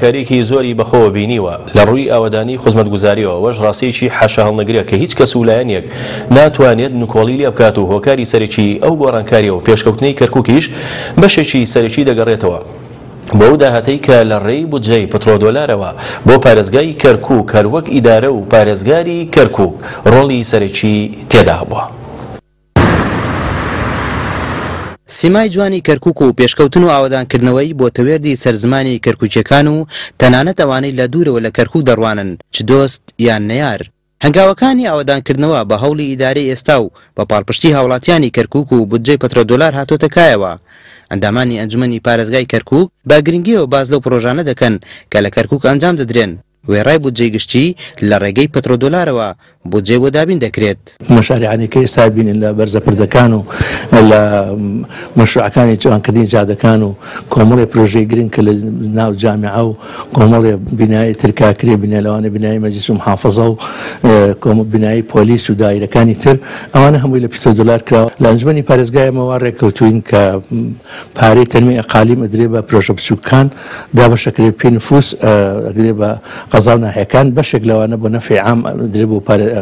کاریکی زۆری بەخۆوە بینیوە لە ڕووی ئاوەدانی خوزمەتگوزاریەوە ئەوەش ڕاستیەکی حاشاهەڵنەگرە کە هیچ کەس و لایەنێک ناتوانێت نکۆڵی لێبکات و هۆکاری سەرەکی ئەو گۆڕانکاریە و پێشکەوتنەی کەرکوکیش بەشێکی سەرەکی دەگەڕێتەوە بۆ ئەو داهاتەی کە لە ڕێی بودجەی پتڕۆدۆلارەوە بۆ پارێزگای کەرکوک هەروەک ئیدارە و پارێزگاری کەرکوک ڕۆڵی سەرەکی تێدا هەبوە. سیمای جوانی کەرکوک و پێشکەوتن و ئاوەدانکردنەوەی بۆ تەوێردی سەر زمانی کەرکوکیەکان و تەنانەت ئەوانەی لە دوورەوە لە کەرکوک دەڕوانن چ دۆست یان نەیار. هەنگاوەکانی ئاوەدانکردنەوە بە هەوڵی ئیدارەی ئێستا و بە پاڵپشتی هاوڵاتیانی کەرکوک و بودجەی پترۆدۆلار هاتۆتە کایەوە. ئەندامانی ئەنجومەنی پارێزگای کەرکوک بە گرنگیەوە باس لەو پرۆژانە دەکەن کە لە کەرکوک ئەنجام دەدرێن. وێڕای بودجەی گشتی، لە ڕێگەی پەترۆدۆلارەوە بودجەی بۆ دابین دەکرێت. مەشاریعانەی کە ئێستا بینن لە بەرزە پردەکان و لە مەشروعەکانی جوانکردنی جادەکان و کۆمەڵێ پرۆژەی گرنگ کە لە ناو جامعە و کۆمەڵێ بینای تر کاکرێ بینای لەوانە بینای مەجلیس و محافەزە و بینای پۆلیس و دایرەکانی تر ئەوانە هەمووی لە پیترۆدۆلار کراوە لە ئەنجومەنی پارێزگای ئێمە وا ڕێککەوتووین کە پارەی تەنمی ئەقالیم ئەدرێ بە پرۆژە بچووککان دابەشەکرێ پێی نفوس ئەگرێ بە قەزا و ناحیەکان بەشێک لەوانە بۆ نەفی عام درێ بۆ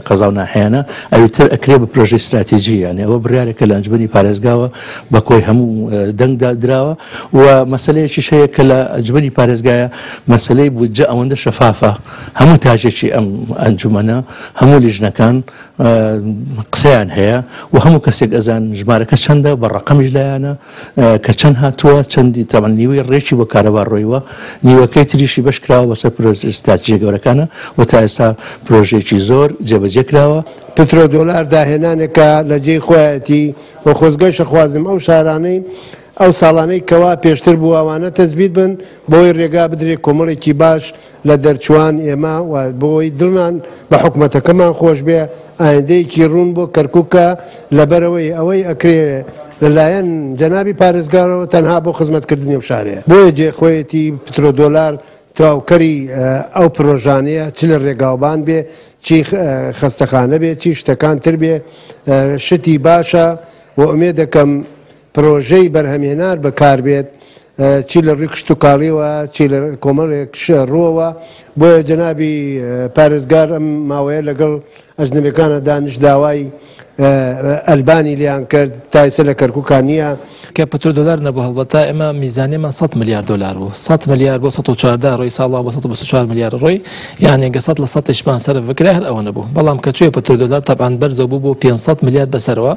قەزا و ناحیانە ئەوی تر ئەکرێ بە پرۆژەی استراتیجی یانێ ئەوە بڕارێکە لە ئەنجبنی پارێزگاوە بە کۆی هەموو دەنگدا دراوە و مەسلەیەکی شەیە کە لە ئەنجبنی پارێزگایە مەسلەی بودجە ئەوەندە شەفافە هەموو تاجێکی ئەم ئەنجومەنە هەموو لیژنەکان قسەیان هەیە و هەموو کەسێک ئەزان ژمارەکە چەندە بە ڕقمیش لایەنە کە چەند هاتووە چەندی تەمەن نیوەی ڕێکی بۆ کارەبا ڕۆیوە نیوەکەی تریشی بەش کراوە بەسەر پرۆستاتیە گەورەکانە و تا ئێستا پرۆژێکی زۆر جێبەجێ کراوە پترۆ دۆلار داهێنانێکە لە جێی خۆیەتی و خۆزگەش ئەخوازم ئەو شارانەی ئەو ساڵانەی کەوا پێشتر بوو ئەوانە تەسبیت بن بەوەی ڕێگا بدرێ کۆمەڵێکی باش لە دەرچوان ئێمە وە بۆی دڵمان بە حکومەتەکەمان خۆش بێ ئایندەیەکی ڕوون بۆ کەرکوکە لەبەرەوەی ئەوەی ئەکرێ لەلایەن جەنابی پارێزگارەوە تەنها بۆ خزمەتکردنی ئەو شارەیە بۆیە جێ خۆیەتی پترۆ دۆلار تەواوکەری ئەو پرۆژانەیە چ لە ڕێگاوبان بێ چی خەستەخانە بێ چی شتەکان تر بێ شتی باشە وە ئومێدەکەم پرۆژەی بەرهەمهێنان بەکاربێت چی لە ڕووی کشتوکاڵیەوە چی لە کۆمەڵێک شە ڕۆوە بۆیە جەنابی پارێزگار ئەم ماوەیە لەگەڵ ئەجنبەکانە دانیش داوای ئەلبانی لیان کرد تایسە لە کەرککان نییە کە پتر دلار نەبوو هەڵبەتا ئمە میزانێمە 100 میلیارد دلار بوو 100 میلیارد بۆ 1940 ڕۆی ساڵ بە 1940 میلیارد ڕۆی یانێ گە سەد لە سەشمان سەر بکرێ هەر ئەوە نەبوو بەڵام کە چێ پتر دلار تەبان بەرزە بوو بۆ 500 میلیارد بەسەرەوە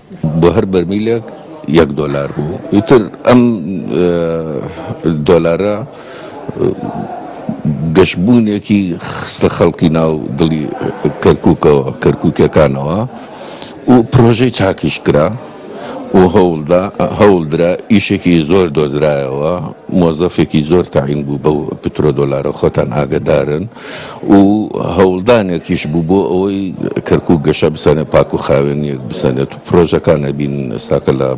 بۆ هەر بەرمیلێک یەک دۆلار بوو ئیتر ئەم دۆلارە گەشبوونێکی خستە خەڵکی ناو دڵی کەرککەوە کەرککەکانەوە و پرۆژەی چاکیش کرا و هەوڵدا هەوڵدرا ئیشێکی زۆر دۆزرایەوە مۆزەفێکی زۆر تاین بوو بەو پترۆ دۆلارە خۆتان ئاگدارن و هەوڵدانێکیش بوو بۆ ئەوەی کەرکوک گەشە بسەنێ پاک و خاوێنیەک بسەنێت و پرۆژەکان ئەبین ئێستاکە لە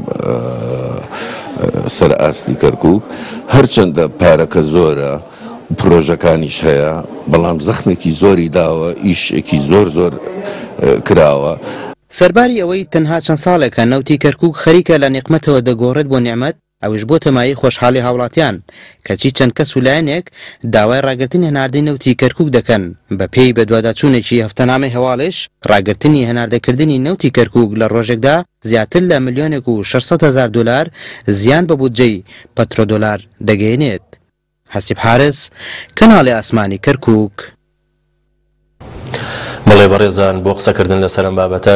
سەر ئاستی کەرکک هەرچەندە پارەکە زۆرە پرۆژەکانیش هەیە بەڵام زەخمێکی زۆری داوە ئیشێکی زۆر زۆر کراوە. سەرباری ئەوەی تەنها چەند ساڵێکە نەوتی کەرکوک خەریکە لە نیقمەتەوە دەگۆڕێت بۆ نیعمەت، ئەویش بۆتە مایەی خۆشحالی هاوڵاتیان، کەچی چەند کەس و لایەنێک داوای ڕاگرتنی هەناردەی نەوتی کەرکوک دەکەن، بەپێی بەدواداچوونێکی هەفتەنامەی هەواڵیش، ڕاگرتنی هەناردەکردنی نەوتی کەرکوک لە ڕۆژێکدا زیاتر لە ملیۆنێک و شەش سەد هەزار دۆلار زیان بە بودجەی پەترۆدۆلار دەگەیەنێت. حەسیب حارس، کەناڵی ئاسمانی کەرکوک. بەڵێ بەڕێزان بۆ قسەکردن لەسەر ئەم بابەتە.